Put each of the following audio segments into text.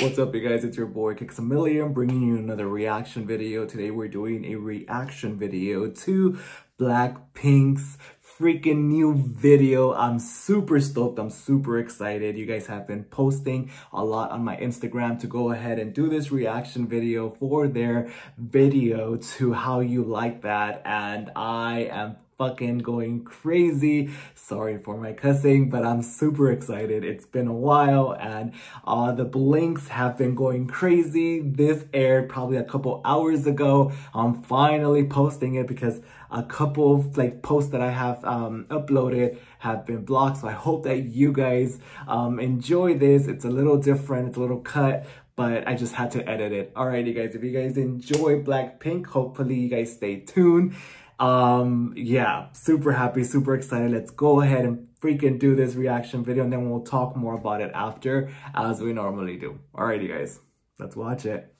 What's up you guys, it's your boy Kixamillion bringing you another reaction video. Today we're doing a reaction video to Blackpink's freaking new video. I'm super stoked, I'm super excited. You guys have been posting a lot on my Instagram to go ahead and do this reaction video for their video to how you like that and I am fucking going crazy. Sorry for my cussing, but I'm super excited. It's been a while and uh, the blinks have been going crazy. This aired probably a couple hours ago. I'm finally posting it because a couple of like posts that I have um, uploaded have been blocked. So I hope that you guys um, enjoy this. It's a little different, it's a little cut, but I just had to edit it. Alrighty guys, if you guys enjoy Blackpink, hopefully you guys stay tuned. Um, yeah, super happy, super excited. Let's go ahead and freaking do this reaction video and then we'll talk more about it after as we normally do. Alrighty guys, let's watch it.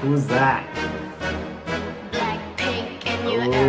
Who's that?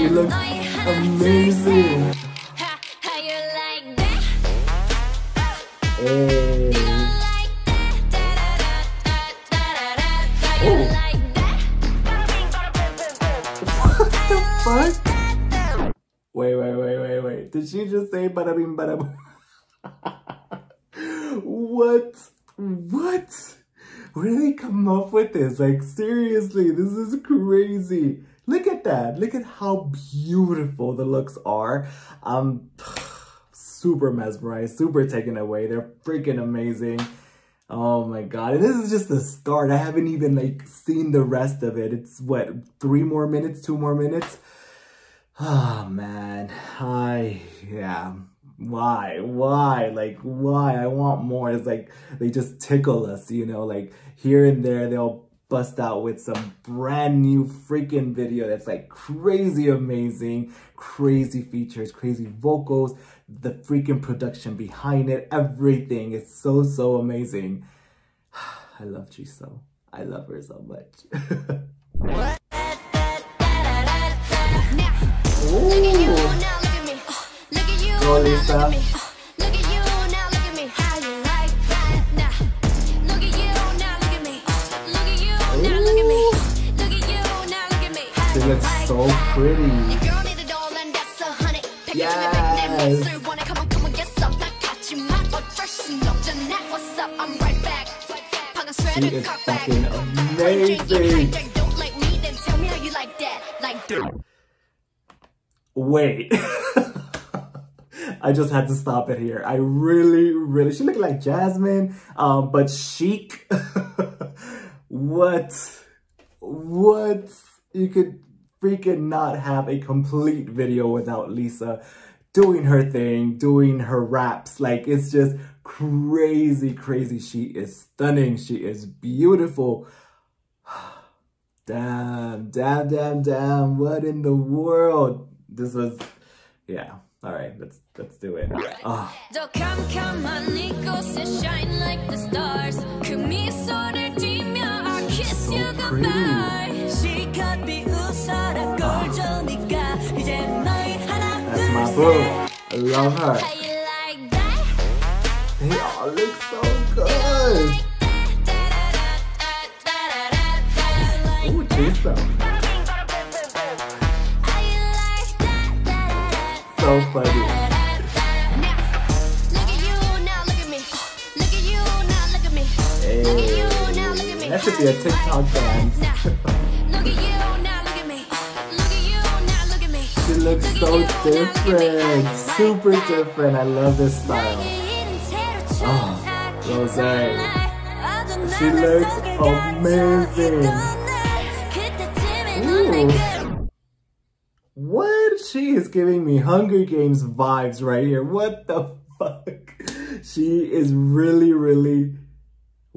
She looks amazing. What the fuck? Wait, wait, wait, wait, wait. Did she just say bada bing bada what? What? Where did they come up with this? Like, seriously, this is crazy. Look at that. Look at how beautiful the looks are. I'm super mesmerized, super taken away. They're freaking amazing. Oh my god. And this is just the start. I haven't even like seen the rest of it. It's what, three more minutes, two more minutes? Oh man. I, yeah why why like why i want more it's like they just tickle us you know like here and there they'll bust out with some brand new freaking video that's like crazy amazing crazy features crazy vocals the freaking production behind it everything. Is so so amazing. I love Jisoo i love her so much. Ooh. Go, Lisa. Looks so pretty. Yes. She is fucking amazing. Wait. I just had to stop it here. I really, really, she looked like Jasmine, um, but chic. what? What? You could freaking not have a complete video without Lisa doing her thing, doing her raps. Like, it's just crazy, crazy. She is stunning. She is beautiful. damn, damn, damn, damn. What in the world? This was, yeah. All right, let's let's do it. Oh. So That's boo. I love her. They all look so good. Ooh, Jisoo. so funny. Hey, that should be a TikTok dance. Looks so different, super different. I love this style. Oh, Rose. She looks amazing. Ooh. What? She is giving me Hunger Games vibes right here. What the fuck? She is really, really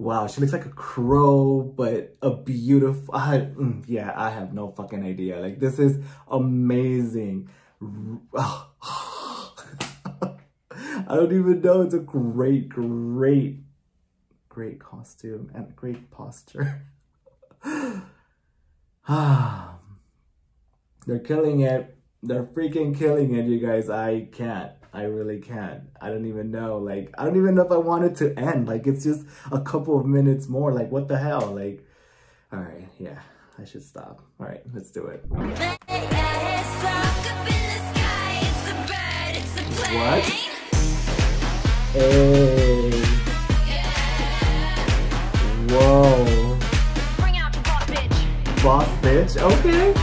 Wow, she looks like a crow, but a beautiful, I, mm, yeah, I have no fucking idea. Like, this is amazing. I don't even know. It's a great, great, great costume and great posture. They're killing it. They're freaking killing it, you guys. I can't. I really can't. I don't even know. Like, I don't even know if I want it to end. Like, it's just a couple of minutes more. Like, what the hell? Like, all right, yeah, I should stop. All right, let's do it. What? Hey. Whoa. Boss bitch. Okay.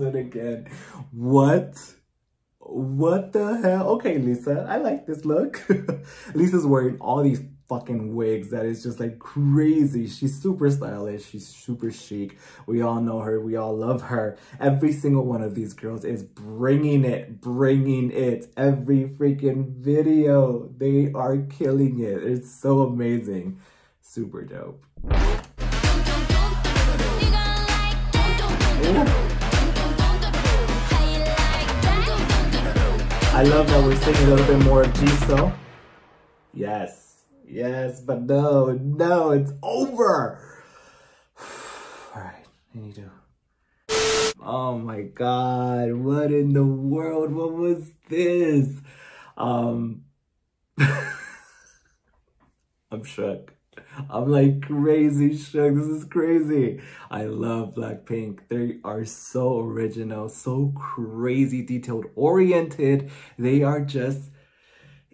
It again. What? What the hell? Okay, Lisa, I like this look. Lisa's wearing all these fucking wigs that is just like crazy. She's super stylish. She's super chic. We all know her. We all love her. Every single one of these girls is bringing it, bringing it. Every freaking video. They are killing it. It's so amazing. Super dope. I love that we're seeing a little bit more of Jisoo. Yes, yes, but no, no, it's over. All right, I need to. Oh my God, what in the world? What was this? Um, I'm shook. I'm like crazy shook. This is crazy. I love Blackpink. They are so original, so crazy detailed oriented. They are just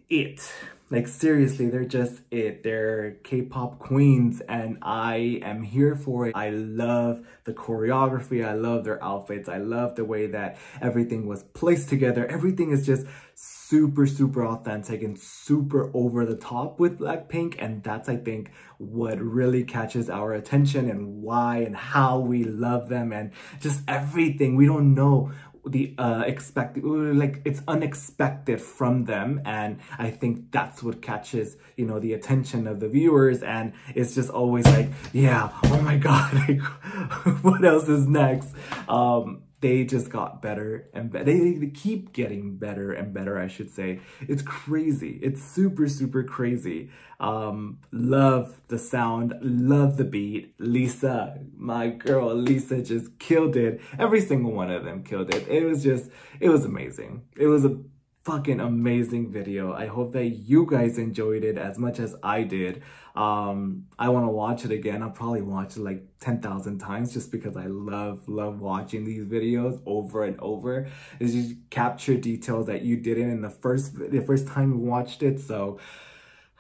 it. Like seriously, they're just it. They're K-pop queens and I am here for it. I love the choreography. I love their outfits. I love the way that everything was placed together. Everything is just super, super authentic and super over the top with Blackpink. And that's, I think, what really catches our attention and why and how we love them and just everything. We don't know the uh expected like it's unexpected from them and i think that's what catches you know the attention of the viewers and it's just always like yeah oh my god like, what else is next? Um they just got better and. They, they keep getting better and better, I should say. It's crazy. It's super, super crazy. Um, love the sound, love the beat. Lisa, my girl, Lisa just killed it. Every single one of them killed it. It was just, it was amazing. It was a fucking amazing video. I hope that you guys enjoyed it as much as I did. Um, I want to watch it again. I'll probably watch it like 10,000 times just because I love, love watching these videos over and over. It's just capture details that you didn't in the first, the first time you watched it. So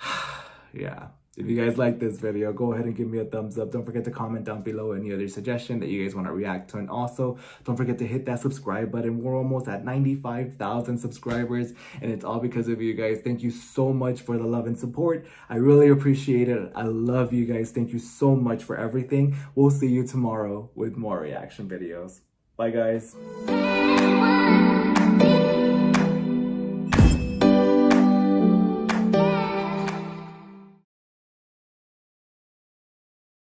yeah. If you guys like this video, go ahead and give me a thumbs up. Don't forget to comment down below any other suggestion that you guys want to react to. And also, don't forget to hit that subscribe button. We're almost at 95,000 subscribers, and it's all because of you guys. Thank you so much for the love and support. I really appreciate it. I love you guys. Thank you so much for everything. We'll see you tomorrow with more reaction videos. Bye, guys.